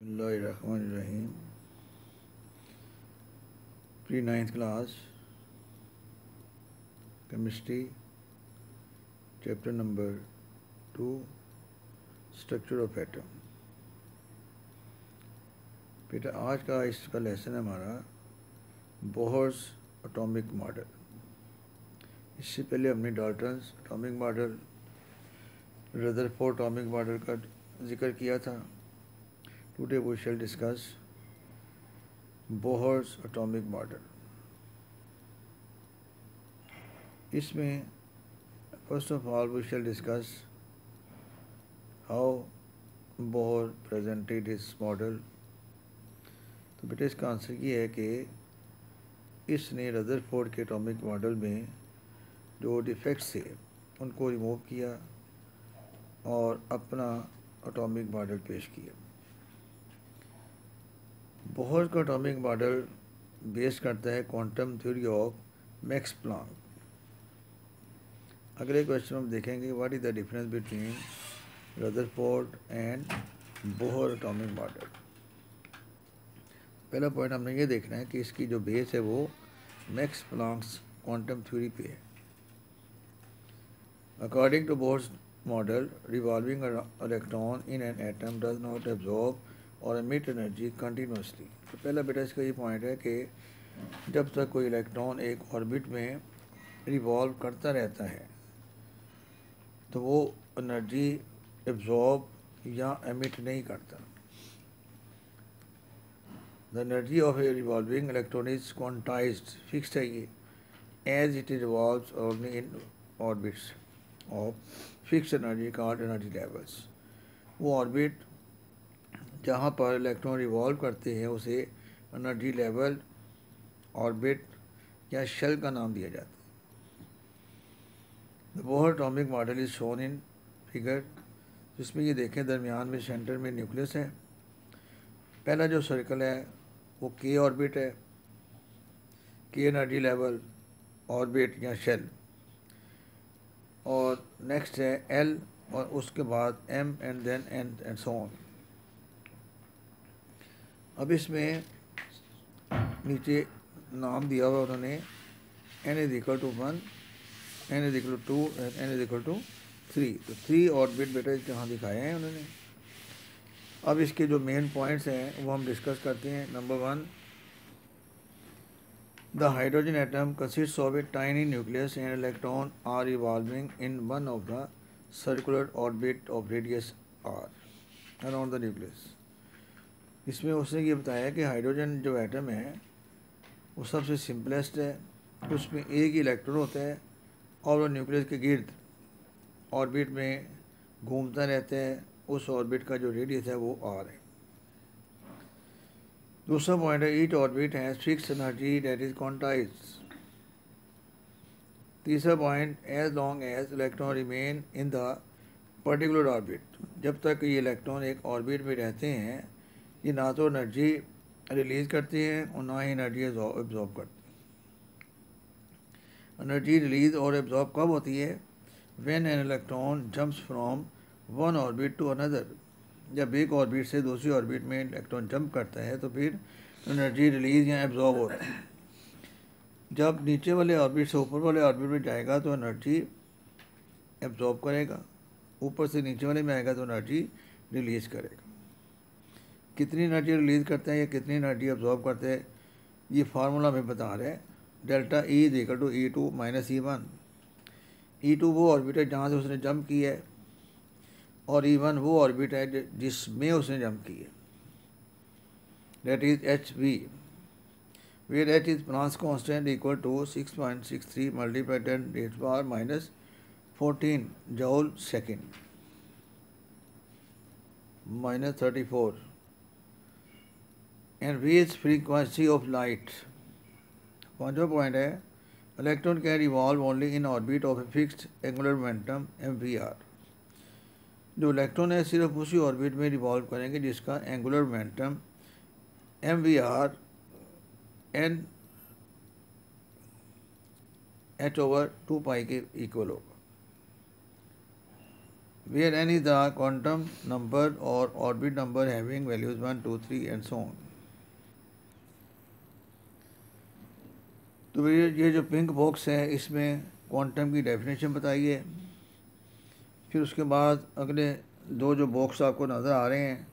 Rahim pre ninth class, chemistry, chapter number two, structure of atom. बेटा, आज का इसका लेसन है हमारा बोहर्स एटॉमिक मॉडल। इससे पहले हमने Dalton's atomic model, Rutherford atomic model का ज़िक्र किया था। Today we shall discuss Bohr's atomic model. इसमें first of all we shall discuss how Bohr presented his model. तो बेटा इसका आंसर ये है कि इसने रदरफोर्ड के एटॉमिक मॉडल में जो डिफेक्ट्स थे उनको रिमूव किया और अपना एटॉमिक मॉडल पेश किया बोहर का अटोमिक मॉडल बेस करता है quantum theory of Max Planck अगले क्वेश्चन हम देखेंगे what is the difference between Rutherford and Bohr atomic model पहला पॉइंट हमने ये देखना है कि इसकी जो बेस है वो मैक्स प्लांक्स क्वांटम थ्योरी पे है। According to Bohr's model revolving electron in an atom does not absorb और एमिट एनर्जी कंटिन्यूसली तो पहला बेटा इसका ये पॉइंट है कि जब तक कोई इलेक्ट्रॉन एक ऑर्बिट में रिवॉल्व करता रहता है तो वो एनर्जी एब्जॉर्ब या एमिट नहीं करता। The energy of a revolving electron is quantise fixed है ये as it is revolve in orbits of fix energy called energy levels वो ऑर्बिट जहाँ पर इलेक्ट्रॉन रिवॉल्व करते हैं, उसे एनर्जी लेवल ऑर्बिट या शेल का नाम दिया जाता है। The Bohr atomic model is shown in figure जिसमें ये देखें, दरमियान में सेंटर में न्यूक्लियस है। पहला जो सर्कल है, वो के ऑर्बिट है। के एनर्जी लेवल ऑर्बिट या शेल और नेक्स्ट है एल और उसके बाद M and then and and so on अब इसमें नीचे नाम दिया हुआ उन्होंने N is equal to one N is equal to N is equal to three तो थ्री ऑर्बिट बेटा जहाँ दिखाए हैं उन्होंने। अब इसके जो मेन पॉइंट्स हैं, वो हम डिस्कस करते हैं। Number one the hydrogen atom consist of a tiny nucleus and electron are evolving in one of the circular orbit of radius R around the nucleus इसमें उसने ये बताया कि हाइड्रोजन जो एटम है, वो सबसे सिंपलेस्ट है। उसमें एक ही इलेक्ट्रॉन होता है और वो न्यूक्लियस के गिर्द ऑर्बिट में घूमता रहता है। उस ऑर्बिट का जो रेडियस है, वो आर है। दूसरा पॉइंट है ईट ऑर्बिट है fix energy that is quantise तीसरा point as long as electron remain in the particular orbit जब तक ये इलेक्ट्रॉन एक ऑर्बिट में रहते हैं ये ना तो एनर्जी रिलीज़ करती हैं और ना ही एनर्जी एब्जॉर्ब करती एनर्जी रिलीज़ और एब्जॉर्ब कब होती है? When an electron jumps from one orbit to another जब एक ऑर्बिट से दूसरी ऑर्बिट में इलेक्ट्रॉन जंप करता है तो फिर एनर्जी रिलीज़ या एब्जॉर्ब होता है। जब नीचे वाले ऑर्बिट से ऊपर वाले ऑर्बिट में जाएगा तो एनर्जी एब्जॉर्ब करेगा। ऊपर से नीचे वाले में आएगा तो एनर्जी रिलीज़ करेगा। कितनी एनर्जी रिलीज़ करते हैं या कितनी एनर्जी ऑब्जॉर्व करते हैं, ये फार्मूला हमें बता रहे हैं। Delta E is equal to E two minus E one E two वो ऑर्बिट है जहाँ से उसने जंप की है, और ई e वन वो ऑर्बिट है जिसमें उसने जंप की है। That is H V where H is Planck's constant equal to six point six three multiply ten eight bar minus fourteen joule second minus thirty four and reach frequency of light पांचवा point है electron can revolve only in orbit of a fixed angular momentum M V R जो electron है सिर्फ़ उसी orbit में revolve करेंगे जिसका angular momentum M V R N H over two pi के इक्वल होगा. Where any the quantum number or orbit number having values 1, 2, 3 and so on. तो ये ये जो पिंक बॉक्स है, इसमें क्वांटम की डेफिनेशन बताइए। फिर उसके बाद अगले दो जो बॉक्स आपको नज़र आ रहे हैं,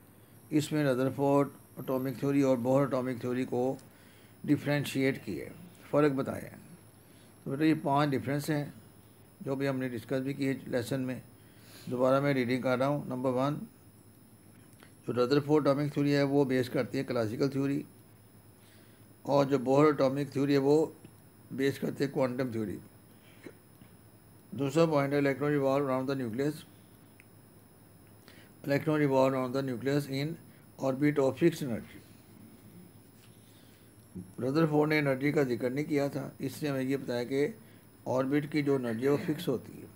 इसमें रदरफोर्ड एटॉमिक थ्योरी और बोहर एटॉमिक थ्योरी को डिफ्रेंशिएट किए। फ़र्क बताए। तो बेटा, ये पाँच डिफरेंस हैं, जो भी हमने डिस्कस भी किए लेसन में। दोबारा मैं रीडिंग कर रहा हूँ। नंबर वन जो रदरफोर्ड एटॉमिक थ्योरी है, वो बेस करती है क्लासिकल थ्योरी और जो बोहर एटॉमिक थ्योरी है, वो बेस करते हैं क्वांटम थ्योरी दूसरा पॉइंट है electron revolve around the nucleus electron revolve around the nucleus in orbit of fix energy Rutherford ने एनर्जी का ज़िक्र नहीं किया था इसने हमें ये बताया कि ऑर्बिट की जो एनर्जी है वो फिक्स होती है।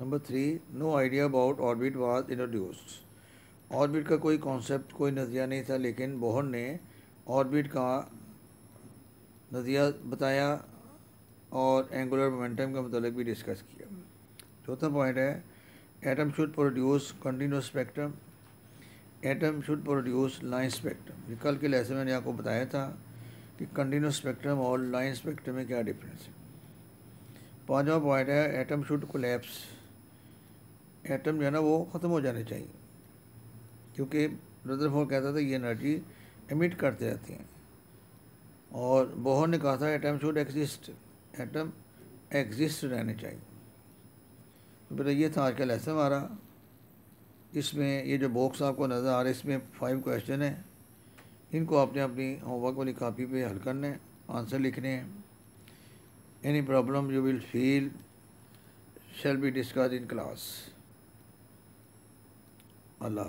Number three no idea about orbit was introduced orbit का कोई कॉन्सेप्ट कोई नज़रिया नहीं था, लेकिन बोहर ने ऑर्बिट का नज़रिया बताया और एंगुलर मोमेंटम के मतलब भी डिस्कस किया। चौथा पॉइंट है atom should produce continuous spectrum atom should produce line spectrum कल के लेसन मैंने आपको बताया था कि कंटिन्यूस स्पेक्ट्रम और लाइन स्पेक्ट्रम में क्या डिफरेंस है। पाँचवा पॉइंट है एटम शुड कोलेप्स एटम जो है ना, वो ख़त्म हो जाने चाहिए। क्योंकि रदरफोर्ड कहता था, ये एनर्जी एमिट करते रहती हैं। और बोहर ने कहा था atom should exist atom exist रहने चाहिए। तो फिर ये था आज का लेसन हमारा। इसमें ये जो बॉक्स आपको नज़र आ रहा है, इसमें फाइव क्वेश्चन है। इनको आपने अपनी होमवर्क वाली कापी पे हल करने आंसर लिखने हैं। Any problem you will feel shall be discuss in class Allah